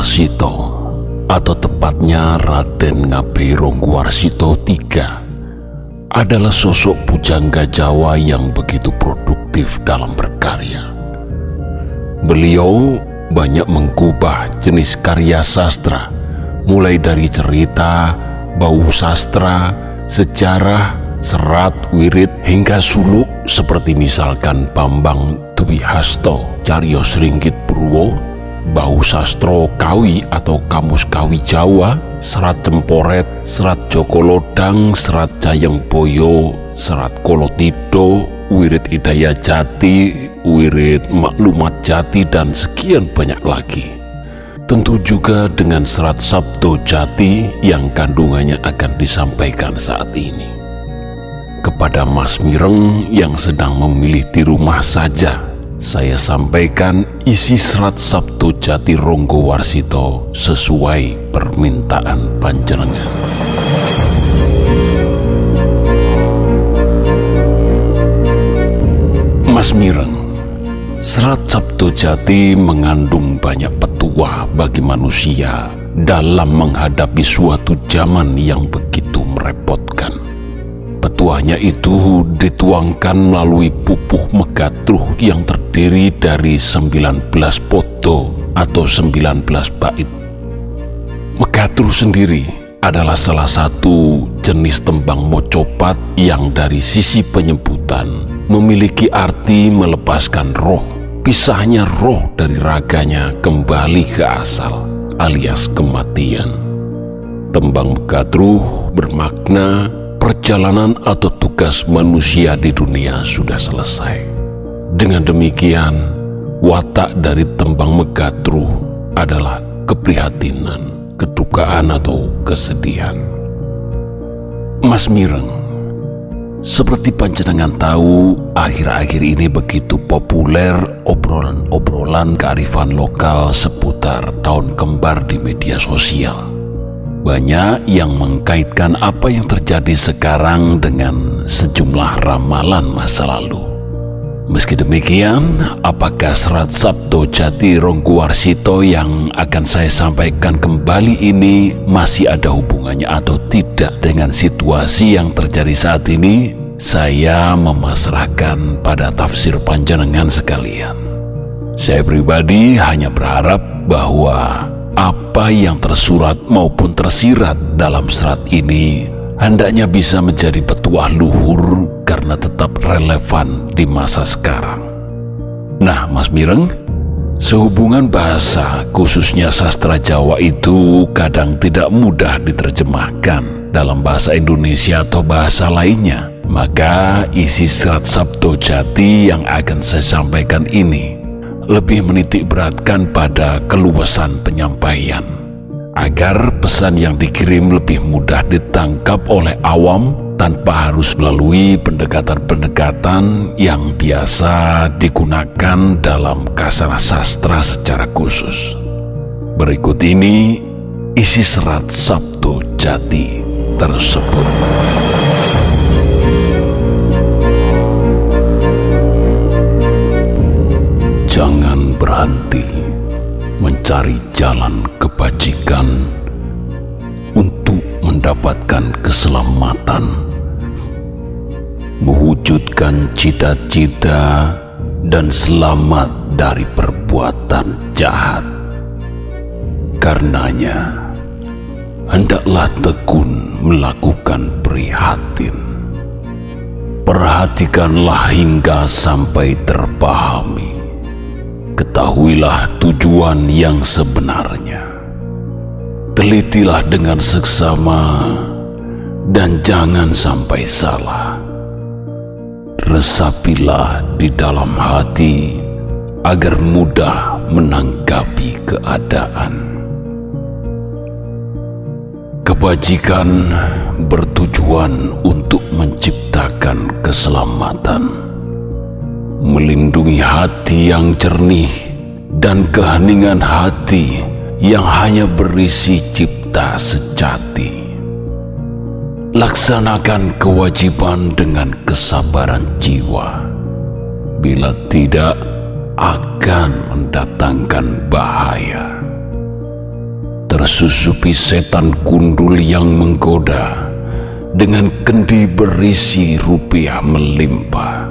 Warsito atau tepatnya Raden Ngabei Ronggowarsito III adalah sosok pujangga Jawa yang begitu produktif dalam berkarya. Beliau banyak mengubah jenis karya sastra, mulai dari cerita, bau sastra, sejarah, serat, wirid, hingga suluk seperti misalkan Bambang Dwi Hasto, Ringgit Purwo, Bau Sastro Kawi atau Kamus Kawi Jawa, Serat Cemporet, Serat Joko Lodang, Serat Jayeng Boyo, Serat Kolotido, Wirid Hidayah Jati, Wirid Maklumat Jati, dan sekian banyak lagi. Tentu juga dengan serat Sabdo Jati yang kandungannya akan disampaikan saat ini. Kepada Mas Mireng yang sedang memilih di rumah saja, saya sampaikan isi serat Sabdo Jati Ronggo Warsito sesuai permintaan panjenengan. Mas Mireng, serat Sabdo Jati mengandung banyak petuah bagi manusia dalam menghadapi suatu zaman yang begitu merepotkan. Petuahnya itu dituangkan melalui pupuh megatruh yang terdiri dari 19 poto atau 19 bait. Megatruh sendiri adalah salah satu jenis tembang mocopat yang dari sisi penyebutan memiliki arti melepaskan roh, pisahnya roh dari raganya kembali ke asal alias kematian. Tembang Megatruh bermakna perjalanan atau tugas manusia di dunia sudah selesai. Dengan demikian, watak dari tembang Megatruh adalah keprihatinan, kedukaan atau kesedihan. Mas Mireng, seperti panjenengan tahu, akhir-akhir ini begitu populer obrolan-obrolan kearifan lokal seputar tahun kembar di media sosial. Banyak yang mengkaitkan apa yang terjadi sekarang dengan sejumlah ramalan masa lalu. Meski demikian, apakah serat Sabdo Jati Rongguwarsito yang akan saya sampaikan kembali ini masih ada hubungannya atau tidak dengan situasi yang terjadi saat ini? Saya memasrahkan pada tafsir panjenengan sekalian. Saya pribadi hanya berharap bahwa apa yang tersurat maupun tersirat dalam serat ini hendaknya bisa menjadi petuah luhur karena tetap relevan di masa sekarang. Nah, Mas Mireng, sehubungan bahasa khususnya sastra Jawa itu kadang tidak mudah diterjemahkan dalam bahasa Indonesia atau bahasa lainnya. Maka isi serat Sabdo Jati yang akan saya sampaikan ini lebih menitik beratkan pada keluasan penyampaian agar pesan yang dikirim lebih mudah ditangkap oleh awam tanpa harus melalui pendekatan-pendekatan yang biasa digunakan dalam kasana sastra secara khusus. Berikut ini isi serat Sabdo Jati tersebut. Jangan berhenti mencari jalan kebajikan untuk mendapatkan keselamatan, mewujudkan cita-cita, dan selamat dari perbuatan jahat. Karenanya, hendaklah tekun melakukan prihatin. Perhatikanlah hingga sampai terpahami ketahuilah tujuan yang sebenarnya. Telitilah dengan seksama dan jangan sampai salah. Resapilah di dalam hati agar mudah menanggapi keadaan. Kebajikan bertujuan untuk menciptakan keselamatan melindungi hati yang jernih dan keheningan hati yang hanya berisi cipta sejati. Laksanakan kewajiban dengan kesabaran jiwa. Bila tidak, akan mendatangkan bahaya. tersusupi setan gundul yang menggoda dengan kendi berisi rupiah melimpah.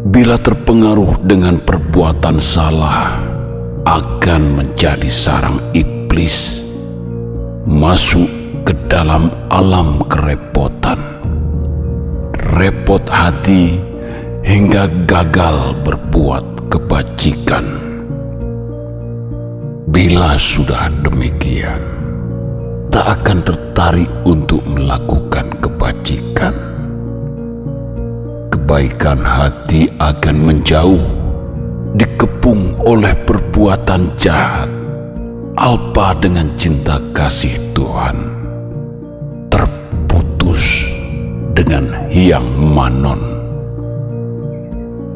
Bila terpengaruh dengan perbuatan salah, akan menjadi sarang iblis, masuk ke dalam alam kerepotan, repot hati hingga gagal berbuat kebajikan. Bila sudah demikian, tak akan tertarik untuk melakukan kebajikan. Kebaikan hati akan menjauh, dikepung oleh perbuatan jahat, alpa dengan cinta kasih Tuhan, terputus dengan hiang manon.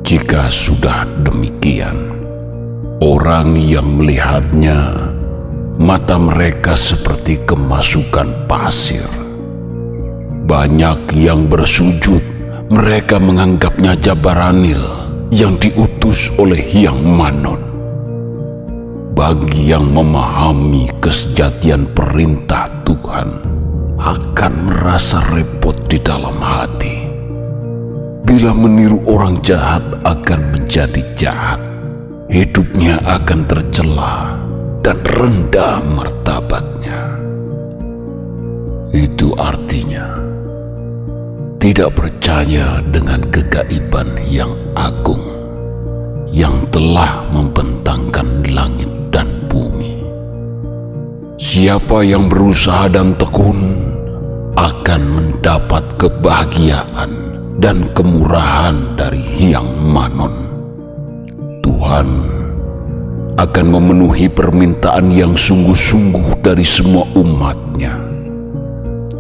Jika sudah demikian, Orang yang melihatnya, mata mereka seperti kemasukan pasir. Banyak yang bersujud, mereka menganggapnya Jabaranil yang diutus oleh Hyang Manon. Bagi yang memahami kesejatian perintah Tuhan, akan merasa repot di dalam hati. Bila meniru orang jahat akan menjadi jahat hidupnya akan tercela dan rendah martabatnya. Itu artinya tidak percaya dengan kegaiban yang agung yang telah membentangkan langit dan bumi. Siapa yang berusaha dan tekun akan mendapat kebahagiaan dan kemurahan dari Hyang Manon. Tuhan akan memenuhi permintaan yang sungguh-sungguh dari semua umatnya.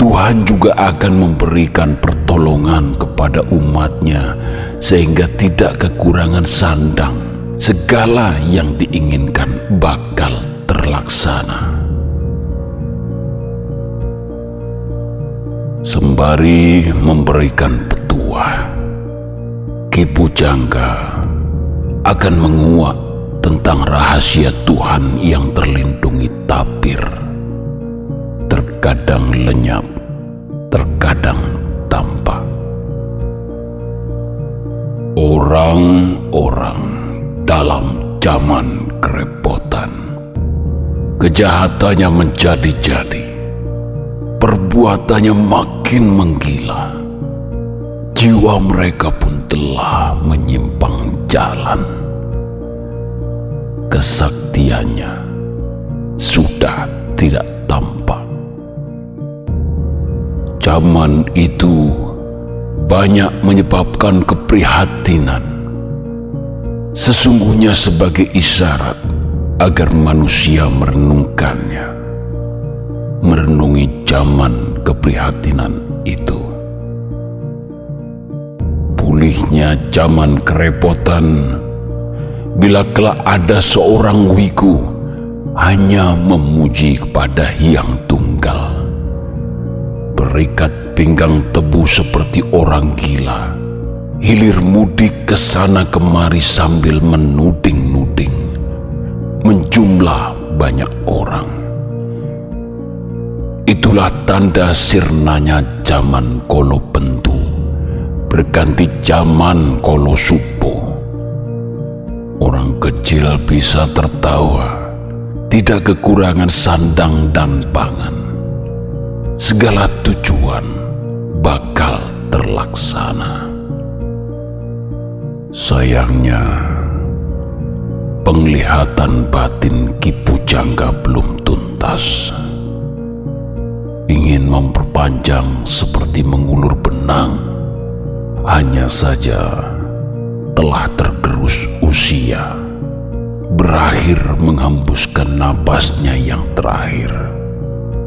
Tuhan juga akan memberikan pertolongan kepada umatnya sehingga tidak kekurangan sandang. Segala yang diinginkan bakal terlaksana. Sembari memberikan petuah, Kipu Jangga akan menguak tentang rahasia Tuhan yang terlindungi tapir. Terkadang lenyap, terkadang tampak. Orang-orang dalam zaman kerepotan, kejahatannya menjadi-jadi, perbuatannya makin menggila, jiwa mereka pun telah menyimpang jalan. Kesaktiannya sudah tidak tampak. Zaman itu banyak menyebabkan keprihatinan. Sesungguhnya sebagai isyarat agar manusia merenungkannya. Merenungi zaman keprihatinan itu pulihnya zaman kerepotan bila kelak ada seorang wiku hanya memuji kepada Hyang Tunggal. Berikat pinggang tebu seperti orang gila, hilir mudik ke sana kemari sambil menuding-nuding, menjumlah banyak orang. Itulah tanda sirnanya zaman kolo pentu berganti zaman kolo supo. Orang kecil bisa tertawa, tidak kekurangan sandang dan pangan. Segala tujuan bakal terlaksana. Sayangnya, penglihatan batin Kipu Jangga belum tuntas. Ingin memperpanjang seperti mengulur benang hanya saja telah tergerus usia, berakhir menghembuskan napasnya yang terakhir,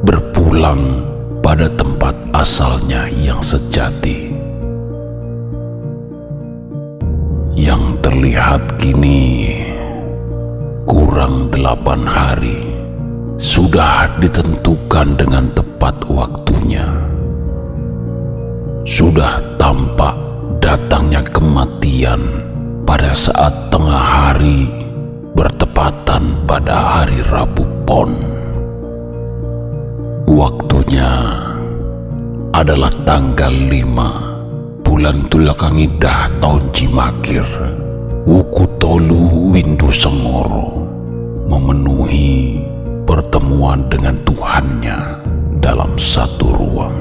berpulang pada tempat asalnya yang sejati. Yang terlihat kini kurang delapan hari sudah ditentukan dengan tepat waktunya. Sudah tampak datangnya kematian pada saat tengah hari bertepatan pada hari Rabu Pon. Waktunya adalah tanggal 5 bulan Tulakangidah tahun Cimakir. Wuku Tolu Windu Semoro memenuhi pertemuan dengan Tuhannya dalam satu ruang.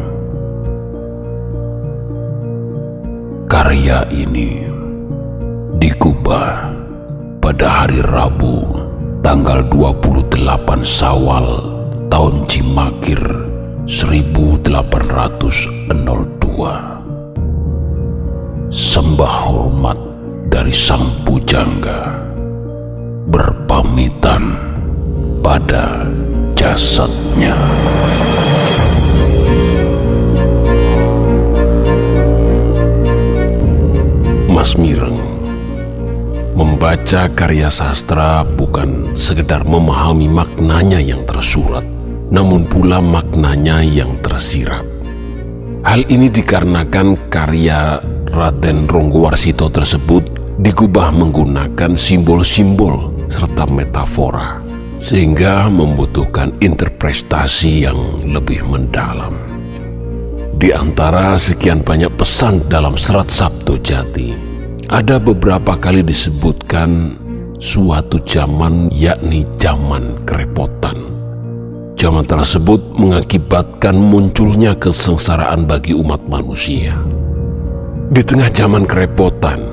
Karya ini digubah pada hari Rabu tanggal 28 Sawal tahun Cimakir 1802 sembah hormat dari sang pujangga berpamitan pada jasadnya. Mas Mireng membaca karya sastra bukan sekedar memahami maknanya yang tersurat, namun pula maknanya yang tersirat. Hal ini dikarenakan karya Raden Ronggowarsito tersebut digubah menggunakan simbol-simbol serta metafora, sehingga membutuhkan interpretasi yang lebih mendalam. Di antara sekian banyak pesan dalam serat Sabtu Jati, ada beberapa kali disebutkan suatu zaman yakni zaman kerepotan Zaman tersebut mengakibatkan munculnya kesengsaraan bagi umat manusia. Di tengah zaman kerepotan,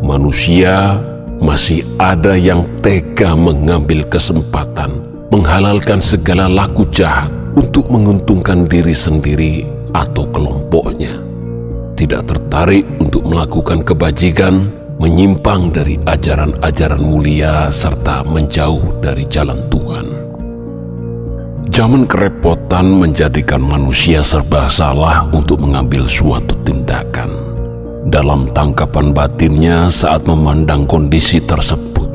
manusia masih ada yang tega mengambil kesempatan menghalalkan segala laku jahat untuk menguntungkan diri sendiri atau kelompoknya. Tidak tertarik untuk melakukan kebajikan, menyimpang dari ajaran-ajaran mulia serta menjauh dari jalan Tuhan. Zaman kerepotan menjadikan manusia serba salah untuk mengambil suatu tindakan. Dalam tangkapan batinnya saat memandang kondisi tersebut,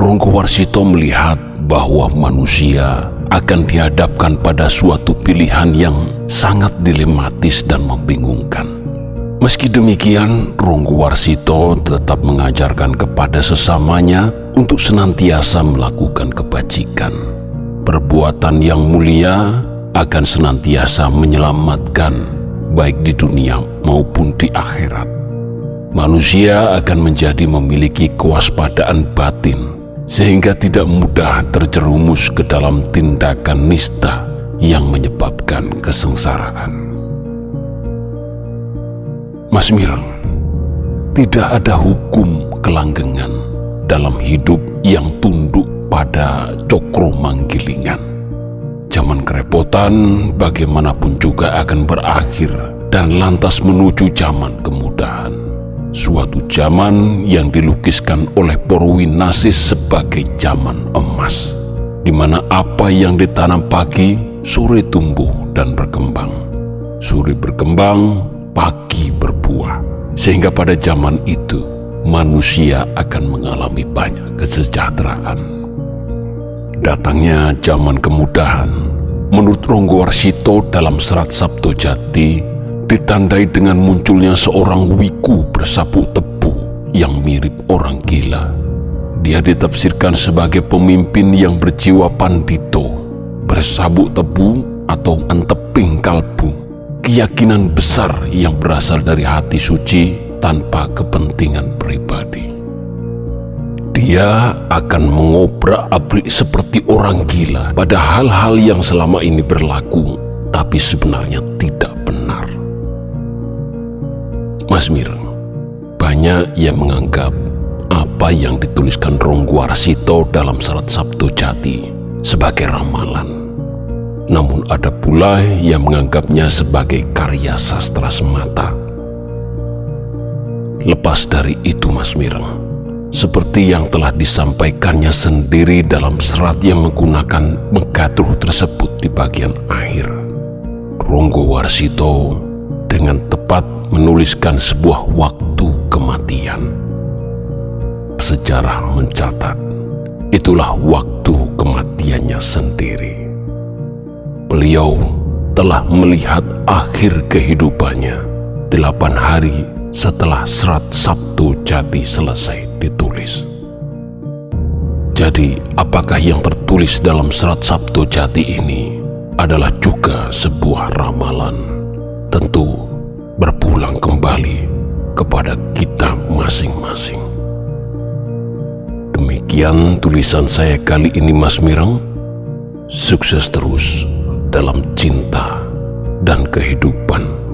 Ronggo Warsito melihat bahwa manusia akan dihadapkan pada suatu pilihan yang sangat dilematis dan membingungkan. Meski demikian, Ronggo Warsito tetap mengajarkan kepada sesamanya untuk senantiasa melakukan kebajikan perbuatan yang mulia akan senantiasa menyelamatkan baik di dunia maupun di akhirat. Manusia akan menjadi memiliki kewaspadaan batin sehingga tidak mudah terjerumus ke dalam tindakan nista yang menyebabkan kesengsaraan. Mas Mireng, tidak ada hukum kelanggengan dalam hidup yang tunduk pada cokro manggilingan. Zaman kerepotan bagaimanapun juga akan berakhir dan lantas menuju zaman kemudahan. Suatu zaman yang dilukiskan oleh Porwin Nasis sebagai zaman emas, di mana apa yang ditanam pagi, sore tumbuh dan berkembang. Sore berkembang, pagi berbuah. Sehingga pada zaman itu, manusia akan mengalami banyak kesejahteraan Datangnya zaman kemudahan, menurut Ronggo Warsito dalam serat Sabto Jati, ditandai dengan munculnya seorang wiku bersapu tebu yang mirip orang gila. Dia ditafsirkan sebagai pemimpin yang berjiwa pandito, bersabuk tebu atau anteping kalbu, keyakinan besar yang berasal dari hati suci tanpa kepentingan pribadi. Dia akan mengobrak-abrik seperti orang gila pada hal-hal yang selama ini berlaku, tapi sebenarnya tidak benar. Mas Mireng, banyak yang menganggap apa yang dituliskan Rongguarsito dalam Serat Sabtu Jati sebagai ramalan. Namun ada pula yang menganggapnya sebagai karya sastra semata. Lepas dari itu Mas Mireng, seperti yang telah disampaikannya sendiri dalam serat yang menggunakan mengkatruh tersebut di bagian akhir. Ronggo Warsito dengan tepat menuliskan sebuah waktu kematian. Sejarah mencatat, itulah waktu kematiannya sendiri. Beliau telah melihat akhir kehidupannya delapan hari setelah serat Sabtu Jati selesai ditulis. Jadi, apakah yang tertulis dalam serat Sabtu Jati ini adalah juga sebuah ramalan, tentu berpulang kembali kepada kita masing-masing. Demikian tulisan saya kali ini Mas Mireng. Sukses terus dalam cinta dan kehidupan